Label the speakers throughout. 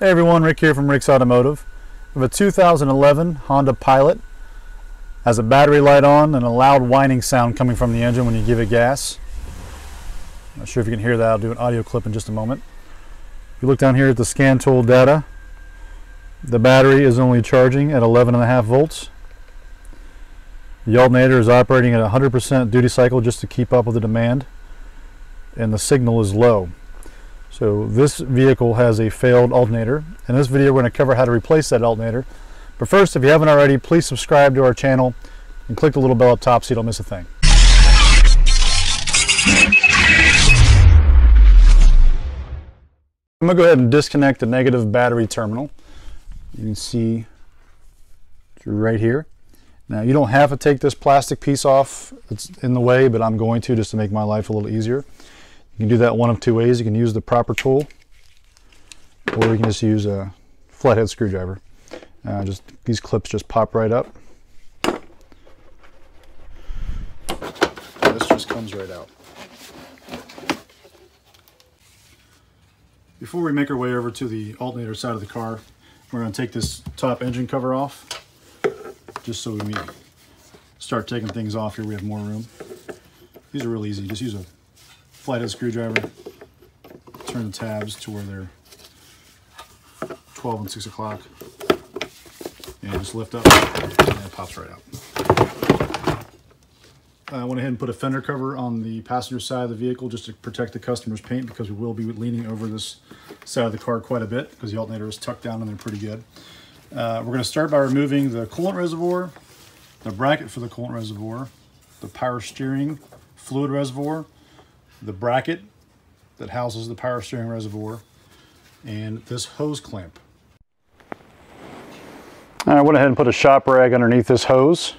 Speaker 1: Hey everyone, Rick here from RIX Automotive. We have a 2011 Honda Pilot. Has a battery light on and a loud whining sound coming from the engine when you give it gas. Not sure if you can hear that. I'll do an audio clip in just a moment. If you look down here at the scan tool data, the battery is only charging at 11.5 volts. The alternator is operating at 100% duty cycle just to keep up with the demand and the signal is low. So this vehicle has a failed alternator. In this video we're going to cover how to replace that alternator. But first, if you haven't already, please subscribe to our channel and click the little bell up top so you don't miss a thing. I'm going to go ahead and disconnect the negative battery terminal. You can see right here. Now you don't have to take this plastic piece off, it's in the way, but I'm going to just to make my life a little easier. You can do that one of two ways. You can use the proper tool, or you can just use a flathead screwdriver. Uh, just These clips just pop right up. This just comes right out. Before we make our way over to the alternator side of the car, we're going to take this top engine cover off, just so we start taking things off here, we have more room. These are real easy. Just use a flathead screwdriver, turn the tabs to where they're 12 and 6 o'clock, and just lift up, and it pops right out. I went ahead and put a fender cover on the passenger side of the vehicle just to protect the customer's paint because we will be leaning over this side of the car quite a bit because the alternator is tucked down and they're pretty good. Uh, we're going to start by removing the coolant reservoir, the bracket for the coolant reservoir, the power steering fluid reservoir, the bracket that houses the power steering reservoir, and this hose clamp. I went ahead and put a shop rag underneath this hose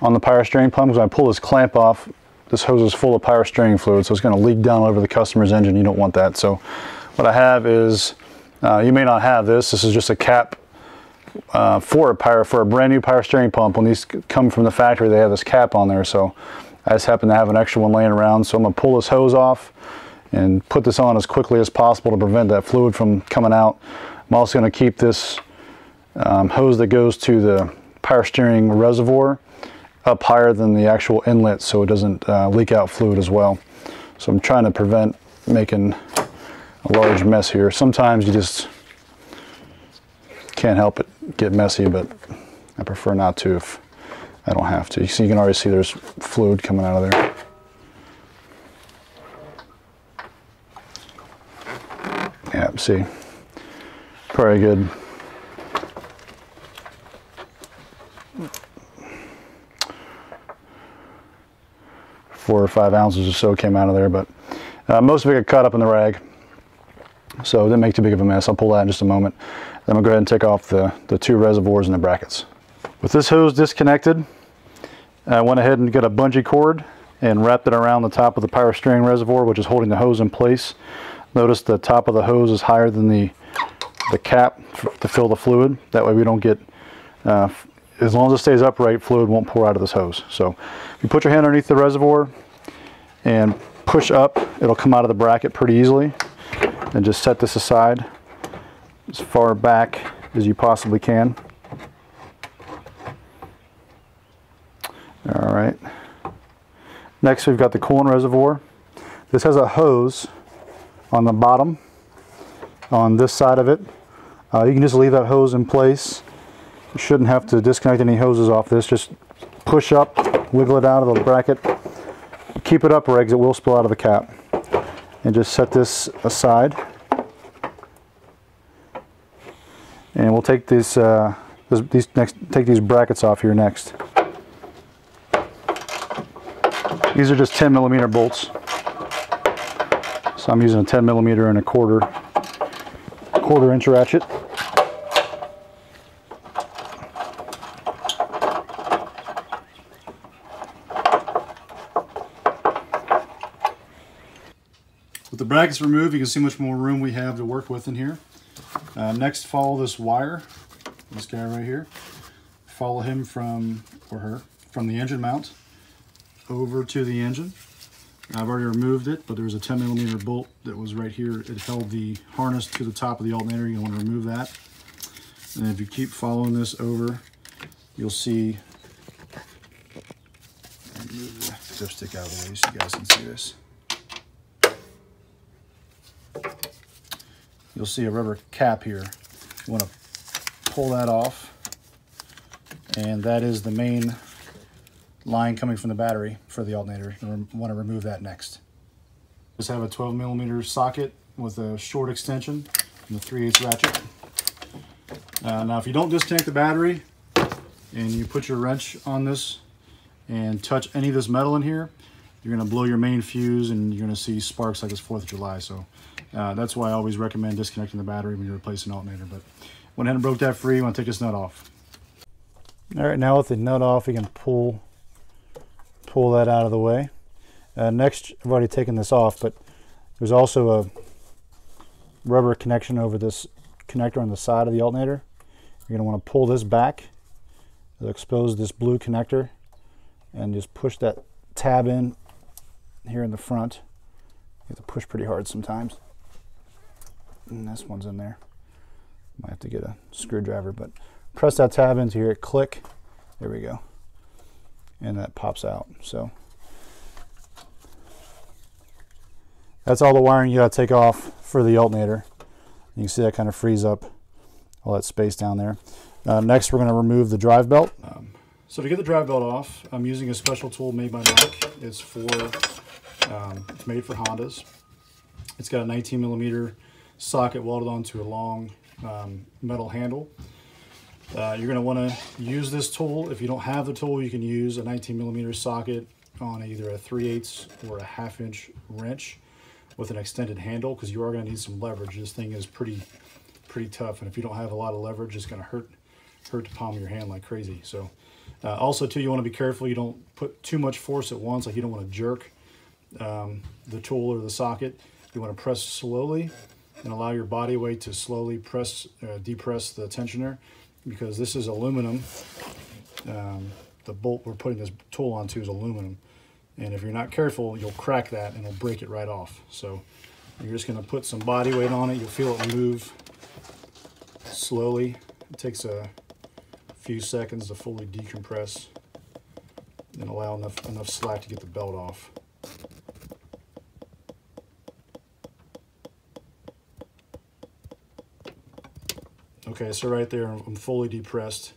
Speaker 1: on the power steering pump when I pull this clamp off, this hose is full of power steering fluid, so it's going to leak down over the customer's engine. You don't want that. So what I have is, uh, you may not have this. This is just a cap uh, for a power for a brand new power steering pump. When these come from the factory, they have this cap on there. So I just happen to have an extra one laying around. So I'm going to pull this hose off and put this on as quickly as possible to prevent that fluid from coming out. I'm also going to keep this um, hose that goes to the power steering reservoir up higher than the actual inlet so it doesn't uh, leak out fluid as well. So I'm trying to prevent making a large mess here. Sometimes you just can't help it get messy, but I prefer not to if I don't have to. So you can already see there's fluid coming out of there. Yeah, see, probably good four or five ounces or so came out of there, but uh, most of it got caught up in the rag. So it didn't make too big of a mess. I'll pull that in just a moment. Then I'll go ahead and take off the, the two reservoirs and the brackets. With this hose disconnected, I went ahead and got a bungee cord and wrapped it around the top of the power steering reservoir, which is holding the hose in place. Notice the top of the hose is higher than the, the cap to fill the fluid. That way we don't get, uh, as long as it stays upright, fluid won't pour out of this hose. So if you put your hand underneath the reservoir and push up, it'll come out of the bracket pretty easily. And just set this aside as far back as you possibly can. All right. Next we've got the coolant reservoir. This has a hose on the bottom on this side of it. Uh, you can just leave that hose in place. You shouldn't have to disconnect any hoses off this. Just push up, wiggle it out of the bracket. Keep it up or exit will spill out of the cap. And just set this aside. And we'll take these, uh, these next, take these brackets off here next. These are just 10 millimeter bolts. So I'm using a 10 millimeter and a quarter, quarter inch ratchet. With the brackets removed, you can see much more room we have to work with in here. Uh, next, follow this wire, this guy right here. Follow him from, or her, from the engine mount over to the engine. I've already removed it, but there was a 10 millimeter bolt that was right here. It held the harness to the top of the alternator. You want to remove that. And if you keep following this over, you'll see, move the dipstick out of the way so you guys can see this. You'll see a rubber cap here. You want to pull that off. And that is the main line coming from the battery for the alternator. You want to remove that next. Just have a 12 millimeter socket with a short extension and the 3 8 ratchet. Uh, now if you don't disconnect the battery and you put your wrench on this and touch any of this metal in here, you're going to blow your main fuse and you're going to see sparks like it's 4th of July. So uh, that's why I always recommend disconnecting the battery when you replace an alternator. But went ahead and broke that free. I want to take this nut off. All right, now with the nut off, you can pull pull that out of the way. Uh, next, I've already taken this off, but there's also a rubber connection over this connector on the side of the alternator. You're going to want to pull this back, It'll expose this blue connector, and just push that tab in here in the front. You have to push pretty hard sometimes. And this one's in there. Might have to get a screwdriver, but press that tab into here, click, there we go and that pops out. So that's all the wiring you got to take off for the alternator. You can see that kind of frees up all that space down there. Uh, next, we're to remove the drive belt. Um, so to get the drive belt off, I'm using a special tool made by Mike. It's for um, it's made for Hondas. It's got a 19 millimeter socket welded onto a long um, metal handle. Uh, you're going to want to use this tool. If you don't have the tool, you can use a 19 millimeter socket on either a 3 8 or a half inch wrench with an extended handle because you are going to need some leverage. This thing is pretty pretty tough and if you don't have a lot of leverage it's going to hurt hurt the palm of your hand like crazy. So uh, also too you want to be careful you don't put too much force at once like you don't want to jerk um, the tool or the socket. You want to press slowly and allow your body weight to slowly press uh, depress the tensioner because this is aluminum. Um, the bolt we're putting this tool onto is aluminum. And if you're not careful, you'll crack that and it'll break it right off. So you're just gonna put some body weight on it. You'll feel it move slowly. It takes a few seconds to fully decompress and allow enough, enough slack to get the belt off. Okay, so right there, I'm fully depressed,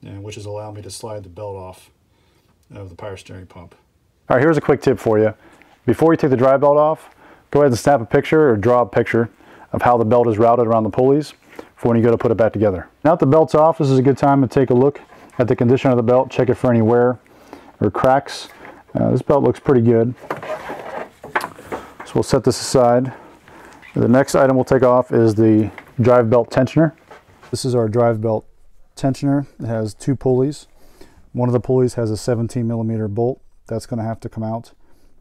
Speaker 1: and which has allowed me to slide the belt off of the power steering pump. All right, here's a quick tip for you. Before you take the drive belt off, go ahead and snap a picture or draw a picture of how the belt is routed around the pulleys for when you go to put it back together. Now that the belt's off, this is a good time to take a look at the condition of the belt, check it for any wear or cracks. Uh, this belt looks pretty good. So we'll set this aside. The next item we'll take off is the drive belt tensioner. This is our drive belt tensioner. It has two pulleys. One of the pulleys has a 17 millimeter bolt. That's going to have to come out.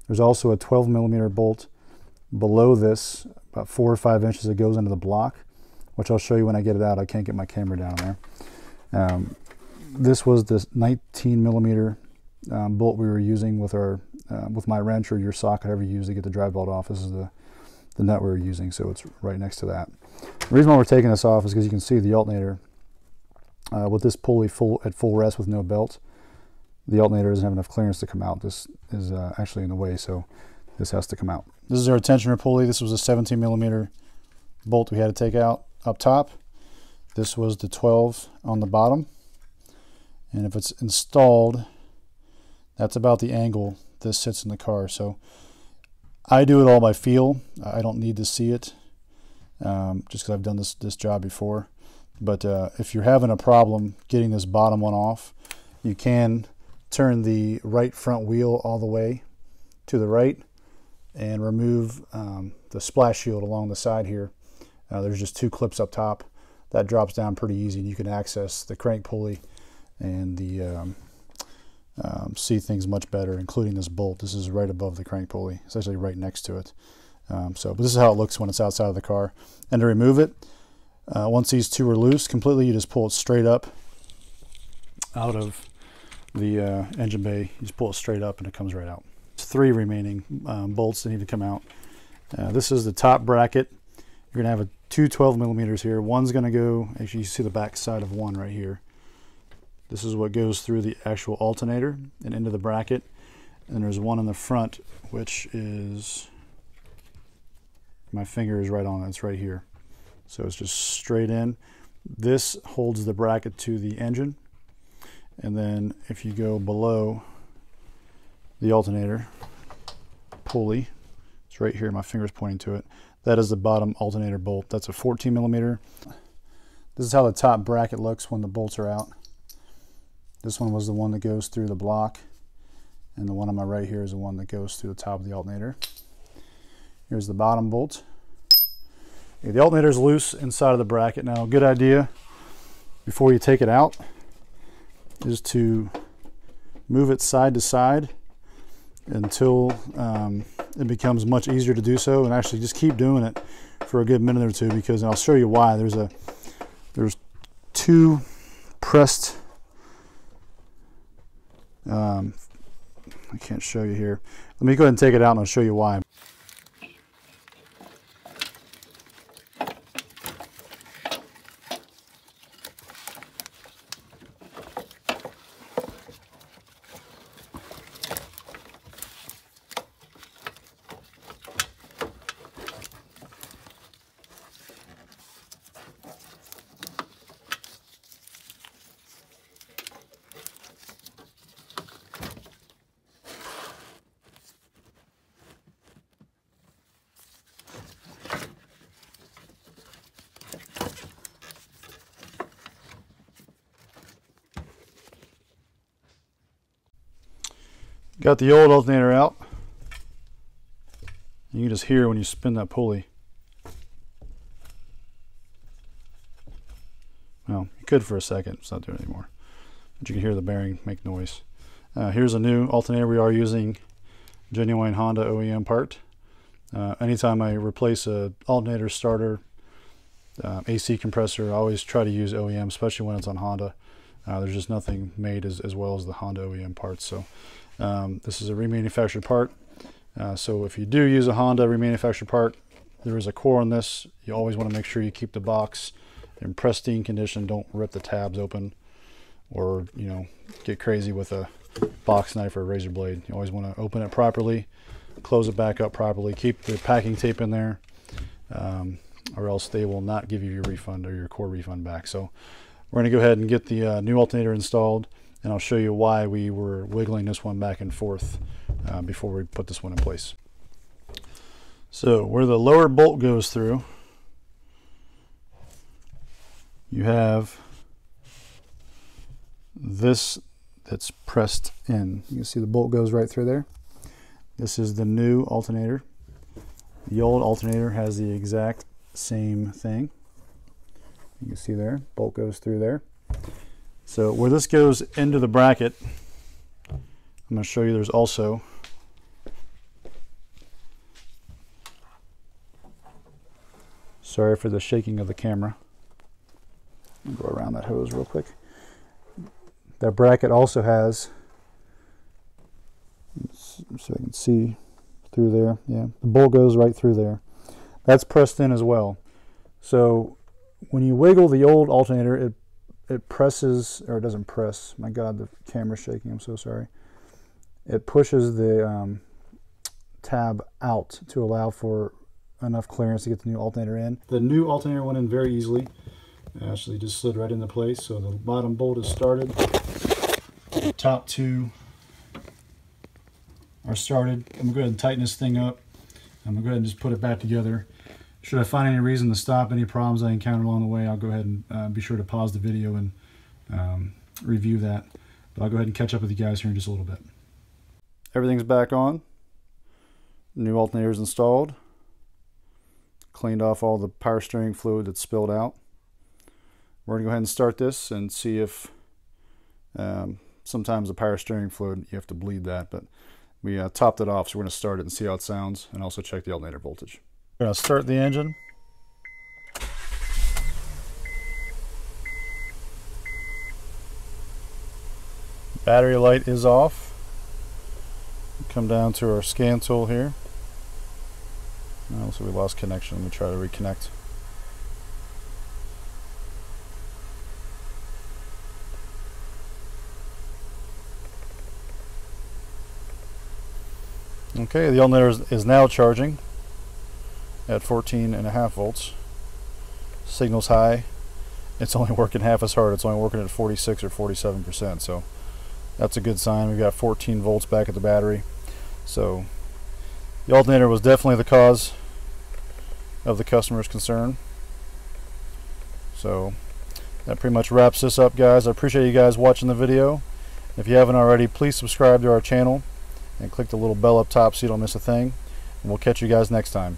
Speaker 1: There's also a 12 millimeter bolt below this, about four or five inches that goes into the block, which I'll show you when I get it out. I can't get my camera down there. Um, this was the 19 millimeter um, bolt we were using with our uh, with my wrench or your socket, however you use to get the drive belt off. This is the the nut we are using, so it's right next to that. The reason why we're taking this off is because you can see the alternator uh, with this pulley full at full rest with no belt, the alternator doesn't have enough clearance to come out. This is uh, actually in the way, so this has to come out. This is our tensioner pulley. This was a 17 millimeter bolt we had to take out up top. This was the 12 on the bottom. And if it's installed, that's about the angle this sits in the car. So I do it all by feel. I don't need to see it um, just because I've done this, this job before. But uh, if you're having a problem getting this bottom one off, you can turn the right front wheel all the way to the right and remove um, the splash shield along the side here. Uh, there's just two clips up top. That drops down pretty easy and you can access the crank pulley and the um, um, see things much better, including this bolt. This is right above the crank pulley. It's actually right next to it. Um, so, but this is how it looks when it's outside of the car. And to remove it, uh, once these two are loose completely, you just pull it straight up out of the uh, engine bay. You just pull it straight up and it comes right out. three remaining um, bolts that need to come out. Uh, this is the top bracket. You're gonna have a two 12 millimeters here. One's gonna go, actually you see the back side of one right here. This is what goes through the actual alternator and into the bracket. And there's one in the front, which is, my finger is right on it, it's right here. So it's just straight in. This holds the bracket to the engine. And then if you go below the alternator pulley, it's right here, my finger's pointing to it. That is the bottom alternator bolt. That's a 14 millimeter. This is how the top bracket looks when the bolts are out. This one was the one that goes through the block. And the one on my right here is the one that goes through the top of the alternator. Here's the bottom bolt. Okay, the alternator is loose inside of the bracket. Now, a good idea before you take it out is to move it side to side until um, it becomes much easier to do so and actually just keep doing it for a good minute or two because I'll show you why there's a there's two pressed um, I can't show you here let me go ahead and take it out and I'll show you why Got the old alternator out. You can just hear when you spin that pulley. Well, you could for a second. It's not doing it anymore. But you can hear the bearing make noise. Uh, here's a new alternator. We are using genuine Honda OEM part. Uh, anytime I replace a alternator starter, uh, AC compressor, I always try to use OEM, especially when it's on Honda. Uh, there's just nothing made as, as well as the Honda OEM parts. So um, this is a remanufactured part. Uh, so if you do use a Honda remanufactured part, there is a core on this. You always want to make sure you keep the box in pristine condition. Don't rip the tabs open or, you know, get crazy with a box knife or a razor blade. You always want to open it properly, close it back up properly, keep the packing tape in there, um, or else they will not give you your refund or your core refund back. So we're going to go ahead and get the uh, new alternator installed and I'll show you why we were wiggling this one back and forth uh, before we put this one in place. So where the lower bolt goes through, you have this that's pressed in. You can see the bolt goes right through there. This is the new alternator. The old alternator has the exact same thing. You can see there, bolt goes through there. So where this goes into the bracket, I'm going to show you there's also Sorry for the shaking of the camera. Go around that hose real quick. That bracket also has, so I can see through there. Yeah, the bolt goes right through there. That's pressed in as well. So when you wiggle the old alternator, it it presses, or it doesn't press. My God, the camera's shaking. I'm so sorry. It pushes the um, tab out to allow for enough clearance to get the new alternator in. The new alternator went in very easily. It actually just slid right into place. So the bottom bolt is started. The top two are started. I'm gonna go ahead and tighten this thing up. I'm gonna go ahead and just put it back together. Should I find any reason to stop any problems I encounter along the way, I'll go ahead and uh, be sure to pause the video and um, review that. But I'll go ahead and catch up with you guys here in just a little bit. Everything's back on. New alternator's installed. Cleaned off all the power steering fluid that's spilled out. We're going to go ahead and start this and see if um, sometimes the power steering fluid, you have to bleed that, but we uh, topped it off, so we're going to start it and see how it sounds and also check the alternator voltage. We're going to start the engine. Battery light is off. come down to our scan tool here. Oh, so we lost connection. Let me try to reconnect. Okay, the alternator is, is now charging at 14 and a half volts. Signal's high. It's only working half as hard. It's only working at 46 or 47 percent. So that's a good sign. We've got 14 volts back at the battery. So the alternator was definitely the cause of the customer's concern. So that pretty much wraps this up guys. I appreciate you guys watching the video. If you haven't already, please subscribe to our channel and click the little bell up top so you don't miss a thing. And we'll catch you guys next time.